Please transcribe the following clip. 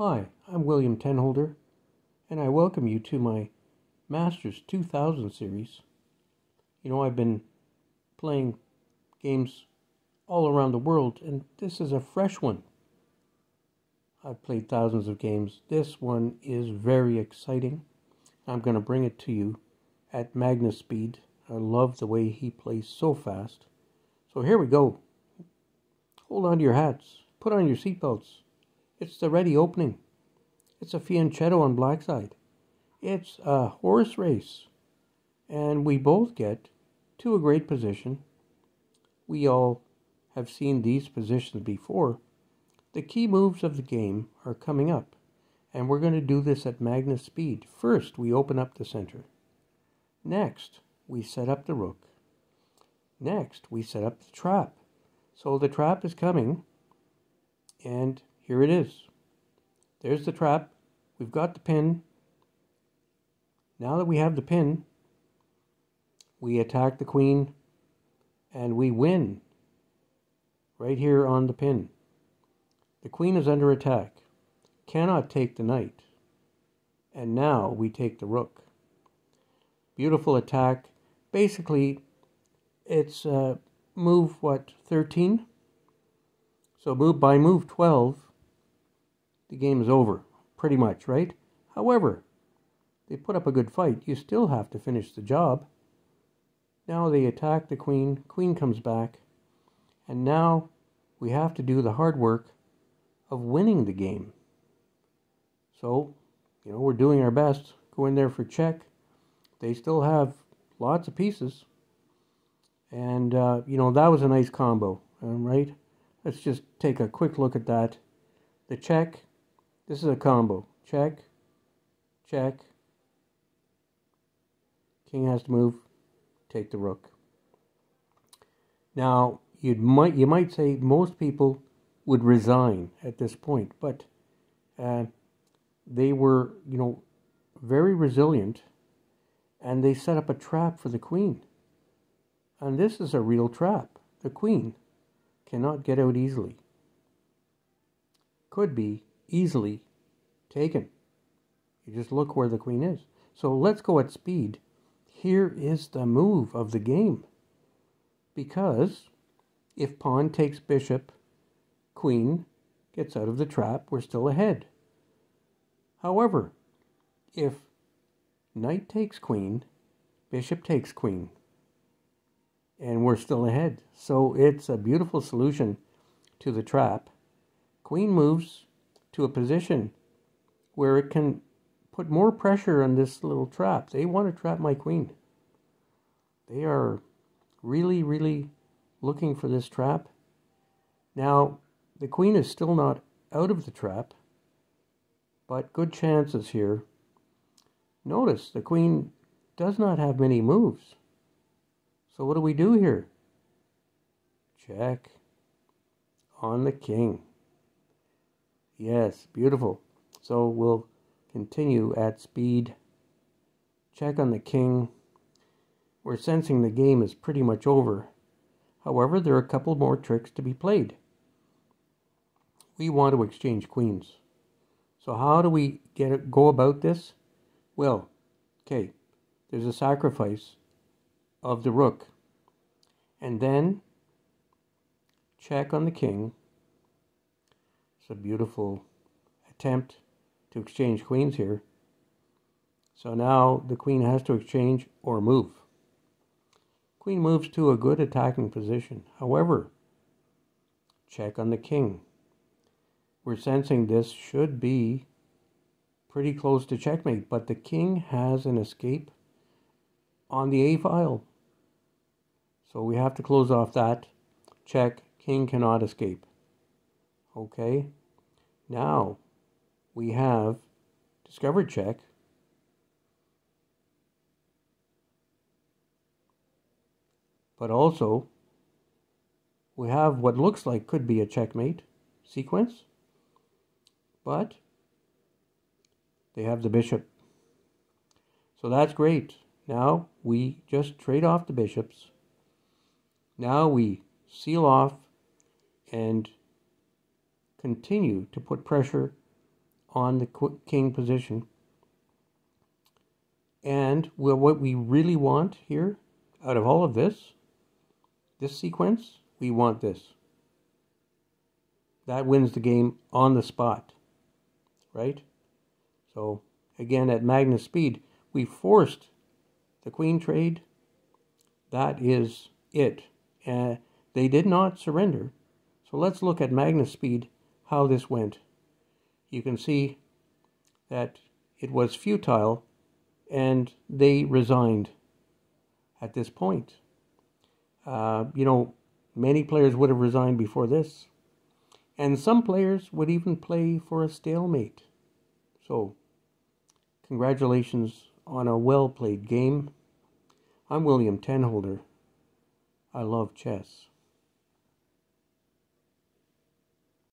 Hi, I'm William ten Holder, and I welcome you to my Masters 2000 series. You know, I've been playing games all around the world, and this is a fresh one. I've played thousands of games. This one is very exciting. I'm going to bring it to you at Magnus speed. I love the way he plays so fast. So here we go. Hold on to your hats. Put on your seatbelts. It's the Réti opening. It's a fianchetto on blackside. It's a horse race. And we both get to a great position. We all have seen these positions before. The key moves of the game are coming up, and we're going to do this at Magnus speed. First, we open up the center. Next, we set up the rook. Next, we set up the trap. So the trap is coming, and here it is. There's the trap. We've got the pin. Now that we have the pin, we attack the queen and we win right here on the pin. The queen is under attack, cannot take the knight, and now we take the rook. Beautiful attack. Basically, it's uh, move what 13. So move by move 12, the game is over, pretty much, right? However, they put up a good fight. You still have to finish the job. Now they attack the queen. Queen comes back. And now we have to do the hard work of winning the game. So, you know, we're doing our best. Go in there for check. They still have lots of pieces. And, uh, you know, that was a nice combo, right? Let's just take a quick look at that. The check, this is a combo. Check, check. King has to move, take the rook. Now, you might you might say most people would resign at this point, but uh, they were, you know, very resilient, and they set up a trap for the queen. And this is a real trap. The queen cannot get out easily. Could be easily taken. You just look where the queen is. So let's go at speed. Here is the move of the game. Because if pawn takes bishop, queen gets out of the trap, we're still ahead. However, if knight takes queen, bishop takes queen, and we're still ahead. So it's a beautiful solution to the trap. Queen moves to a position where it can put more pressure on this little trap. They want to trap my queen. They are really, really looking for this trap. Now, the queen is still not out of the trap, but good chances here. Notice the queen does not have many moves. So what do we do here? Check on the king. Yes, beautiful. So we'll continue at speed. Check on the king. We're sensing the game is pretty much over. However, there are a couple more tricks to be played. We want to exchange queens. So how do we get it, go about this? Well, okay, there's a sacrifice of the rook. And then check on the king. It's a beautiful attempt to exchange queens here. So now the queen has to exchange or move. Queen moves to a good attacking position. However, check on the king. We're sensing this should be pretty close to checkmate, but the king has an escape on the A file. So we have to close off that. Check. King cannot escape. Okay. Now we have discovered check. But also we have what looks like could be a checkmate sequence. But they have the bishop. So that's great. Now we just trade off the bishops. Now we seal off and continue to put pressure on the king position. And well, what we really want here, out of all of this, this sequence, we want this. That wins the game on the spot, right? So again, at Magnus speed, we forced the queen trade. That is it. Uh, they did not surrender. So let's look at Magnus speed, how this went. You can see that it was futile and they resigned at this point. Uh, you know, many players would have resigned before this, and some players would even play for a stalemate. So, congratulations on a well played game. I'm William ten Holder. I love chess.